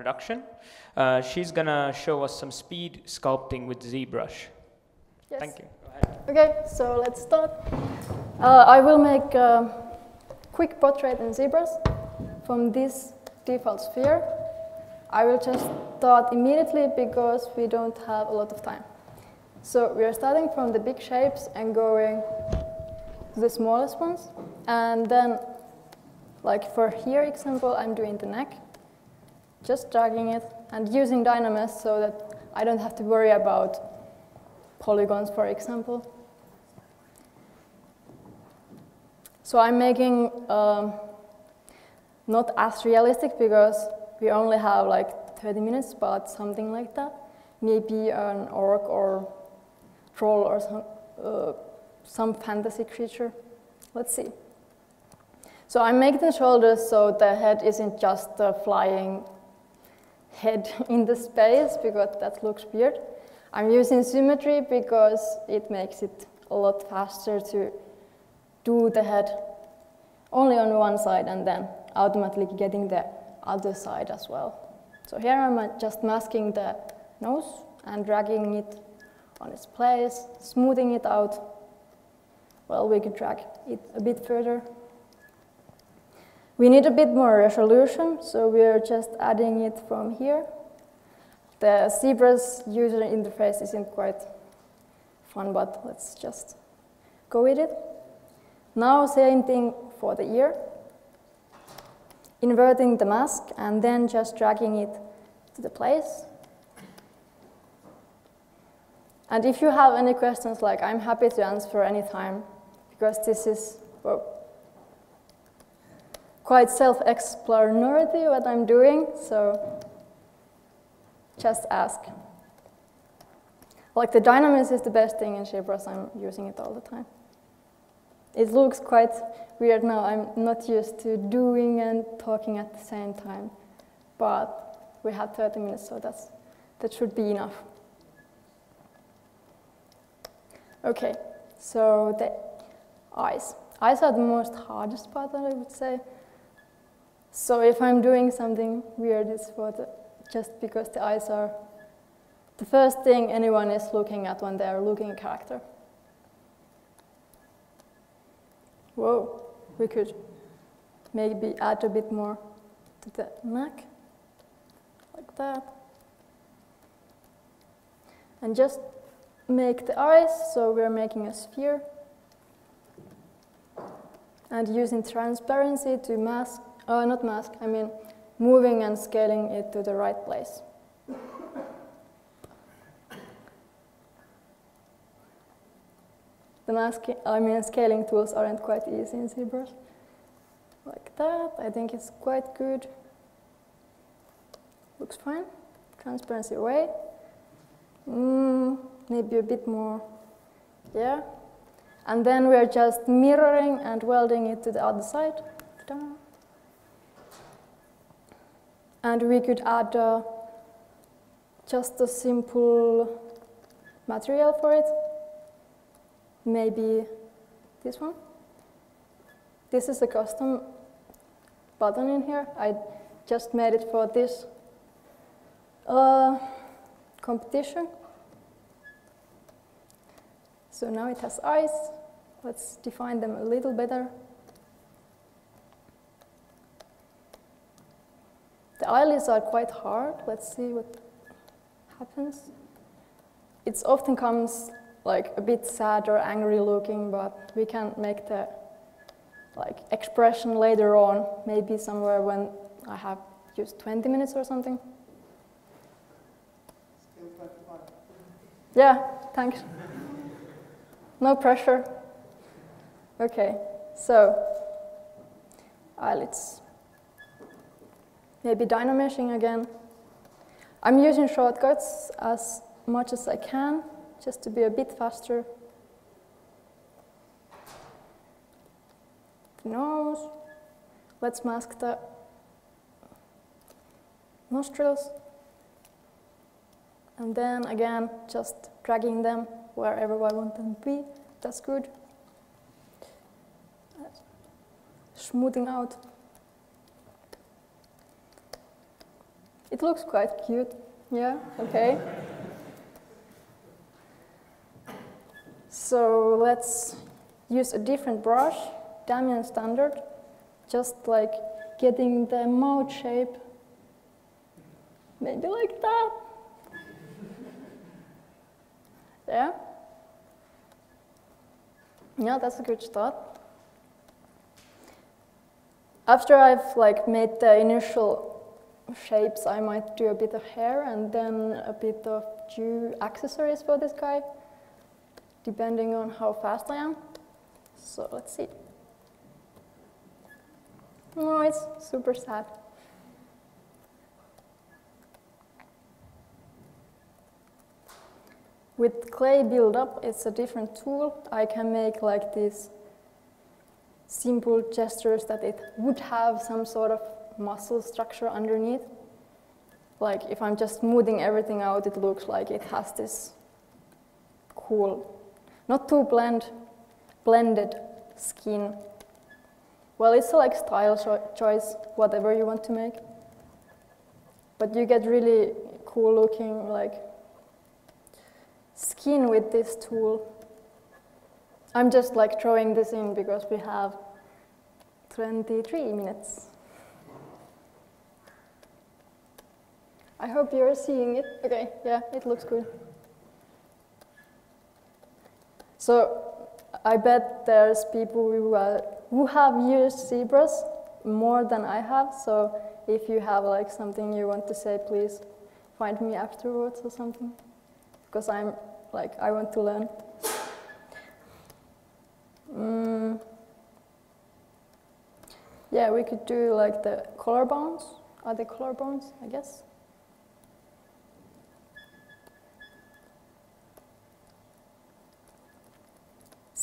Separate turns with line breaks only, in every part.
production. Uh, she's gonna show us some speed sculpting with ZBrush.
Yes.
Thank you.
Okay, so let's start. Uh, I will make a quick portrait in ZBrush from this default sphere. I will just start immediately because we don't have a lot of time. So we are starting from the big shapes and going to the smallest ones. And then, like for here example, I'm doing the neck, just dragging it and using Dynamesh so that I don't have to worry about polygons, for example. So I'm making um, not as realistic because we only have like 30 minutes, but something like that. Maybe an orc or troll or some, uh, some fantasy creature. Let's see. So I'm making the shoulders so the head isn't just a flying head in the space because that looks weird. I'm using symmetry because it makes it a lot faster to do the head only on one side and then automatically getting the other side as well. So here I'm uh, just masking the nose and dragging it on its place, smoothing it out. Well, we could drag it a bit further. We need a bit more resolution, so we're just adding it from here. The ZBrush's user interface isn't quite fun, but let's just go with it. Now same thing for the ear. Inverting the mask and then just dragging it to the place. And if you have any questions, like I'm happy to answer anytime, because this is well, quite self-explanatory what I'm doing, so just ask. Like the Dynamesh is the best thing in ZBrush, I'm using it all the time. It looks quite weird now, I'm not used to doing and talking at the same time, but we have 30 minutes, so that's, that should be enough. Okay, so the eyes. Eyes are the most hardest part, I would say. So if I'm doing something weird, it's for the, just because the eyes are the first thing anyone is looking at when they are looking at a character. Whoa, we could maybe add a bit more to the neck, like that. And just make the eyes, so we're making a sphere. And using transparency to mask, uh, not mask, I mean moving and scaling it to the right place. The mask, I mean scaling tools aren't quite easy in ZBrush. Like that, I think it's quite good. Looks fine. Transparency away. Mm, maybe a bit more, yeah. And then we're just mirroring and welding it to the other side. And we could add uh, just a simple material for it. Maybe this one. This is a custom button in here. I just made it for this uh, competition. So now it has eyes. Let's define them a little better. The eyelids are quite hard. Let's see what happens. It often comes like a bit sad or angry looking, but we can make the like expression later on, maybe somewhere when I have used 20 minutes or something. Yeah, thanks. No pressure. Okay, so eyelids. Maybe dynameshing again. I'm using shortcuts as much as I can, just to be a bit faster. Nose. Let's mask the nostrils. And then again, just dragging them wherever I want them to be. That's good. Smoothing out. It looks quite cute. Yeah, okay. so let's use a different brush, Damien Standard, just like getting the mouth shape. Maybe like that. Yeah? Yeah, that's a good start. After I've like made the initial shapes, I might do a bit of hair and then a bit of dew accessories for this guy, depending on how fast I am. So let's see. Oh, it's super sad. With clay build-up, it's a different tool. I can make like these simple gestures that it would have some sort of muscle structure underneath. Like if I'm just smoothing everything out, it looks like it has this cool, not too blend, blended skin. Well, it's a like style cho choice, whatever you want to make. But you get really cool looking like skin with this tool. I'm just like throwing this in because we have 23 minutes. I hope you're seeing it. Okay, yeah, it looks good. So I bet there's people who, are, who have used ZBrush more than I have. So if you have like something you want to say, please find me afterwards or something. Because I'm like, I want to learn. Mm. Yeah, we could do like the collarbones. Are they collarbones, I guess?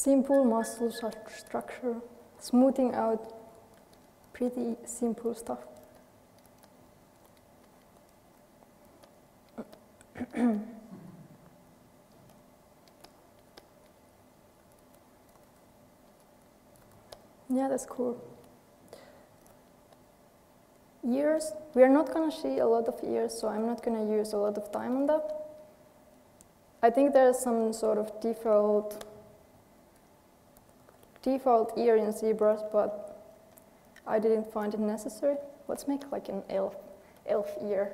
Simple muscle structure, smoothing out pretty simple stuff. Yeah, that's cool. Ears, we are not going to see a lot of ears, so I'm not going to use a lot of time on that. I think there's some sort of default default ear in ZBrush, but I didn't find it necessary. Let's make like an elf, elf ear.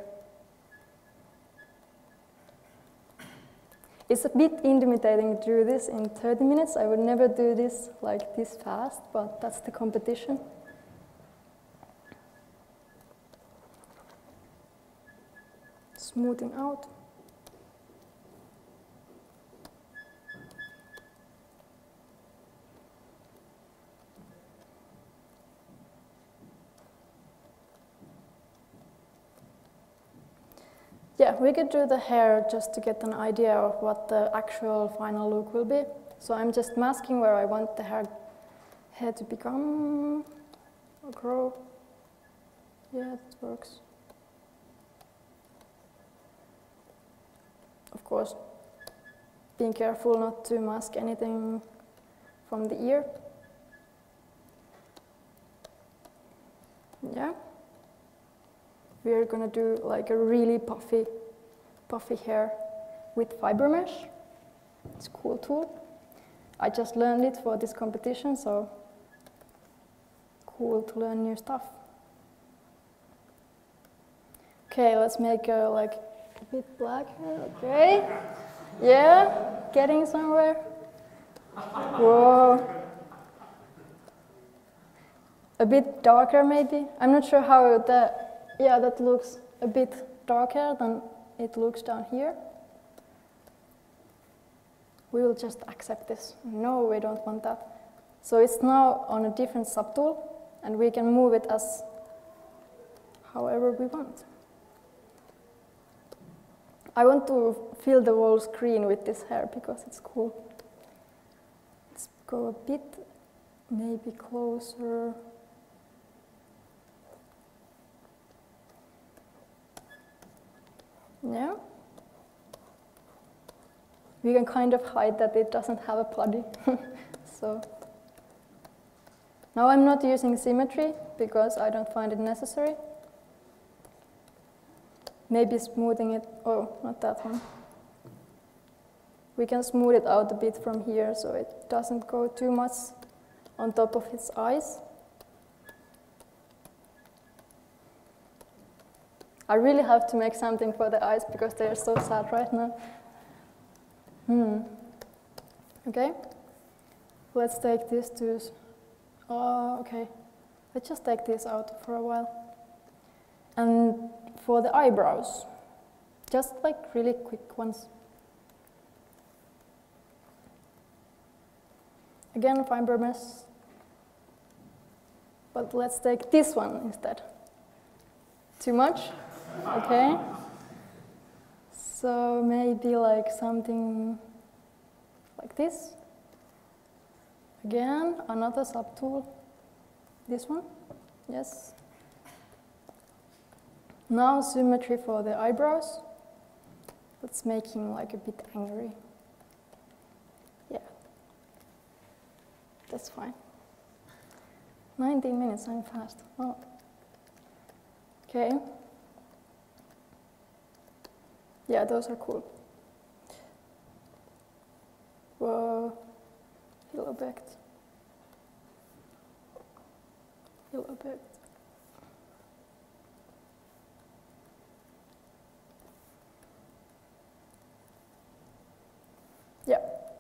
It's a bit intimidating to do this in 30 minutes. I would never do this like this fast, but that's the competition. Smoothing out. We could do the hair just to get an idea of what the actual final look will be. So I'm just masking where I want the hair, hair to become or grow. Yeah, it works. Of course, being careful not to mask anything from the ear. Yeah we are to do like a really puffy, puffy hair with fiber mesh. It's a cool tool. I just learned it for this competition, so cool to learn new stuff. Okay, let's make a like a bit black hair, okay? Yeah, getting somewhere. Whoa. A bit darker maybe. I'm not sure how that, yeah, that looks a bit darker than it looks down here. We will just accept this. No, we don't want that. So it's now on a different subtool, and we can move it as however we want. I want to fill the whole screen with this hair because it's cool. Let's go a bit, maybe closer. Yeah. We can kind of hide that it doesn't have a body. so now I'm not using symmetry because I don't find it necessary. maybe smoothing it, oh, not that one. We can smooth it out a bit from here so it doesn't go too much on top of his eyes. I really have to make something for the eyes because they're so sad right now. Hmm. Okay. Let's take this to. Oh, okay. Let's just take this out for a while. And for the eyebrows, just like really quick ones. Again, fiber mesh. But let's take this one instead. Too much? Okay. So maybe like something like this. Again, another subtool. This one. Yes. Now symmetry for the eyebrows. Make him like a bit angry. Yeah. That's fine. 19 minutes, I'm fast. Oh. Okay. Yeah, those are cool. Whoa. Hillobect. Hillobect. Yeah.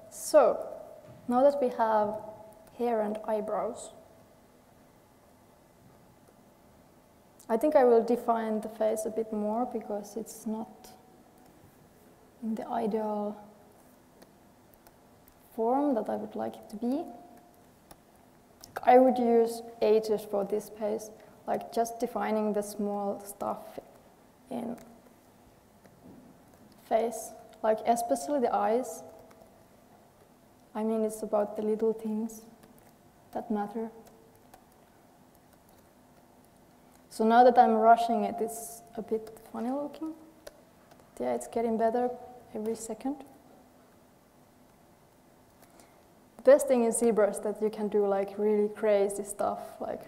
So, now that we have hair and eyebrows, I think I will define the face a bit more because it's not in the ideal form that I would like it to be. I would use ages for this face, like just defining the small stuff in face, like especially the eyes. I mean, it's about the little things that matter. So now that I'm rushing it, it's a bit funny looking. Yeah, it's getting better every second. The best thing in ZBrush is that you can do like really crazy stuff, like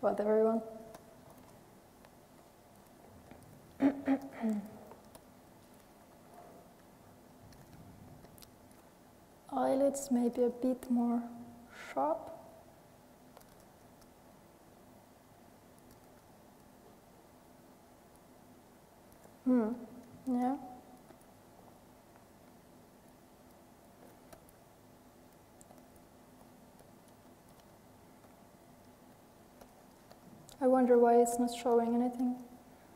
whatever you want. Eyelids maybe a bit more sharp. Hmm, yeah. I wonder why it's not showing anything.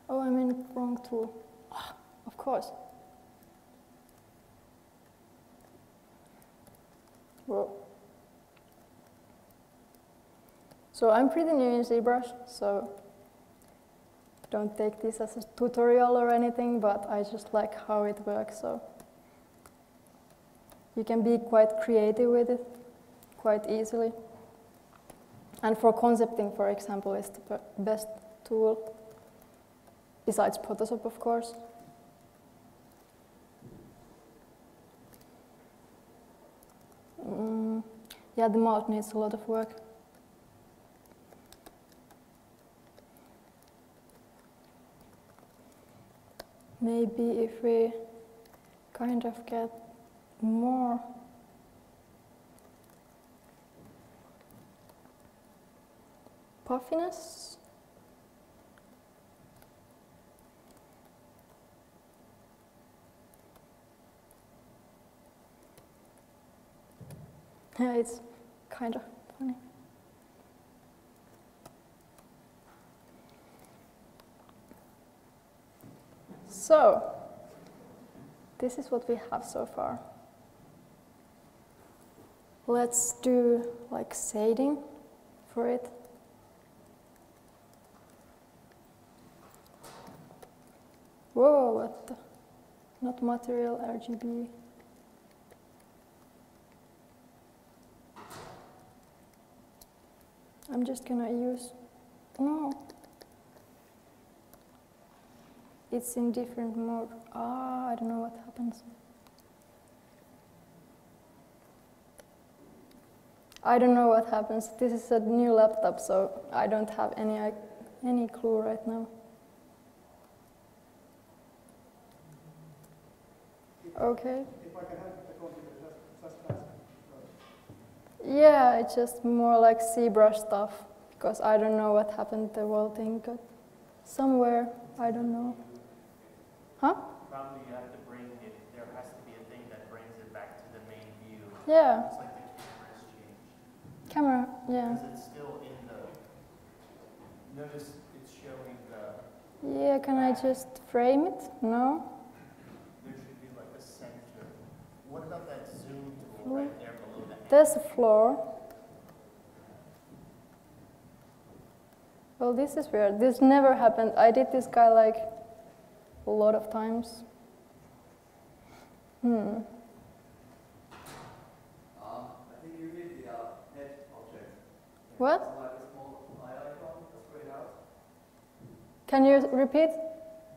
Oh, I'm in wrong tool. Oh, of course. Whoa. So I'm pretty new in ZBrush, so don't take this as a tutorial or anything, but I just like how it works. So you can be quite creative with it quite easily. And for concepting, for example, is the best tool, besides Photoshop, of course. Mm, yeah, the mouth needs a lot of work. Maybe if we kind of get more puffiness. Yeah, it's kind of funny. So, this is what we have so far. Let's do like shading for it. Whoa, what the? Not material, RGB. I'm just gonna use, no. It's in different mode. Ah, I don't know what happens. I don't know what happens. This is a new laptop, so I don't have any, any clue right now. Okay.
If I can help the computer, just, just ask.
Yeah, it's just more like ZBrush stuff because I don't know what happened. The whole thing got somewhere. I don't know. Huh?
Probably you have uh, to bring it, there has to be a thing that brings it back to the main view.
Yeah,
It's like the camera's changed.
camera. Yeah.
Because it's still in the, notice it's showing the,
Yeah, can I just frame it? No?
there should be like a center. What about that zoom
Floor.
right there below the hand?
There's a floor. Well, this is weird. This never happened. I did this guy like a lot of times. Hmm.
Um, I think you need the uh, head object.
What?
Like a small eye icon, straight out.
Can you repeat?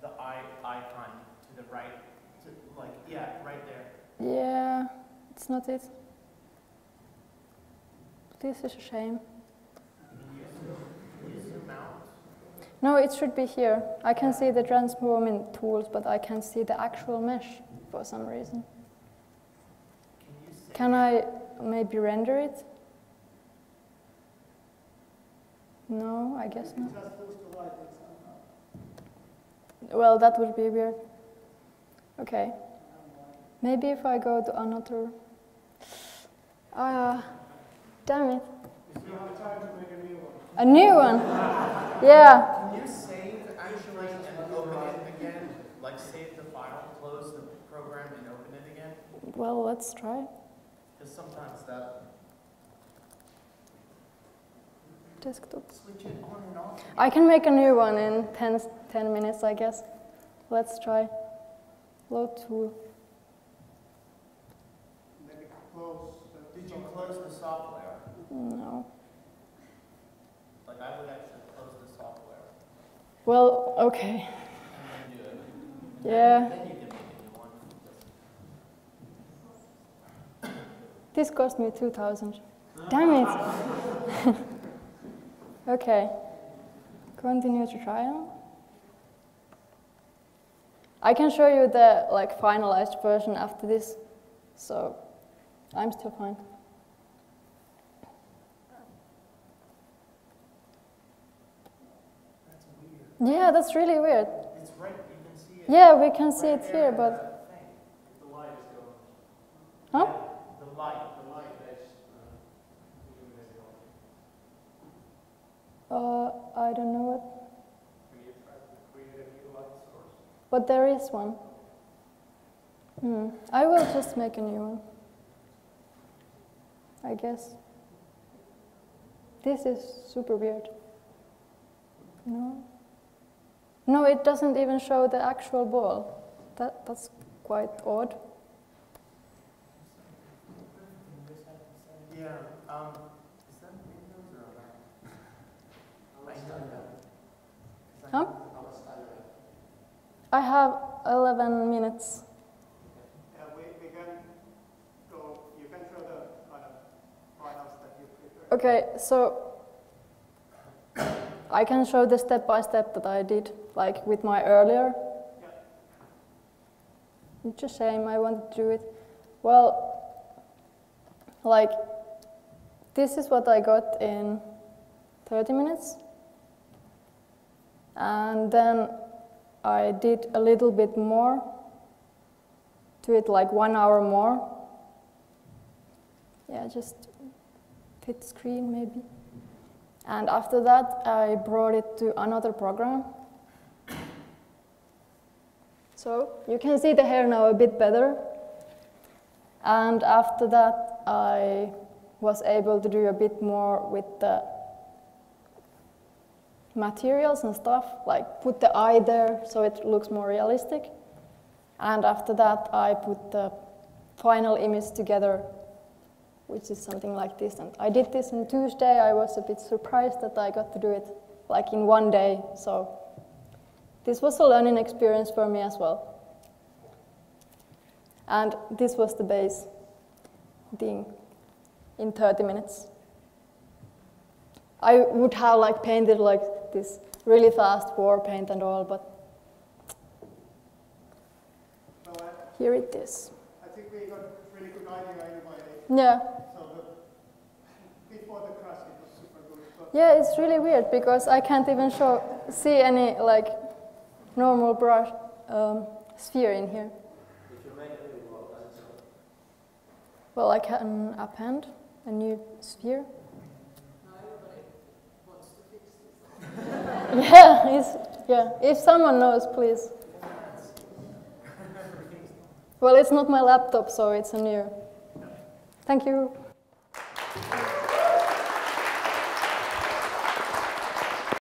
The eye icon to the right, to, like, yeah, right there.
Yeah, it's not it. This is a shame. No, it should be here. I can see the transforming tools, but I can't see the actual mesh for some reason.
Can?
Can I maybe render it? No, I guess not. Well, that would be weird. Okay. Maybe if I go to another. Ah, damn it.
you have time to make a new one.
A new one. Yeah.
Can you save actually and open it again? Like save the file, close the program and open it again?
Well, let's try.
Because sometimes that,
Desktop.
switch it on and off.
I can make a new one in 10, 10 minutes, I guess. Let's try. Load tool.
Maybe close the.
Did you close the software?
No.
Like I would actually close the software
Well, okay.
and then do it.
Yeah.
Then you can make a new one.
This cost me 2000. Damn it. okay. Continue to trial. I can show you the like finalized version after this. So I'm still fine.
That's weird.
Yeah, that's really weird.
It's right, you can see it.
Yeah, we can see
right
it here, but
the
light is gone.
huh?
The light.
The light is, uh, illuminated.
Uh, I don't know what,
Can you try to create a new light source?
but there is one. Hmm. I will just make a new one. I guess. This is super weird. No. No, it doesn't even show the actual ball. That, that's quite odd.
Yeah, um, is that Windows or Mac? I know that. 'Cause I
Huh? I have 11 minutes.
Yeah, we, we can go, you can show the kind of files that you prepared.
Okay, so I can show the step by step that I did, like with my earlier. It's a I wanted to do it. Well, like, this is what I got in 30 minutes. And then I did a little bit more to it, like one hour more. Yeah, just fit screen maybe. And after that, I brought it to another program. So you can see the hair now a bit better. And after that, I was able to do a bit more with the materials and stuff, like put the eye there so it looks more realistic. And after that, I put the final image together which is something like this. And I did this on Tuesday. I was a bit surprised that I got to do it like in one day. So this was a learning experience for me as well. And this was the base thing in 30 minutes. I would have like painted like this really fast war paint and all, but
Well, I,
here it is.
I think we got really good idea anyway.
Yeah.
So the, before the crash, it was super good.
Yeah, it's really weird because I can't even show see any like normal brush um, sphere in here.
If you make a new world, that's.
Well, I can append a new sphere. yeah, it's, yeah. If someone knows, please. Well, it's not my laptop, so it's a new. Thank you.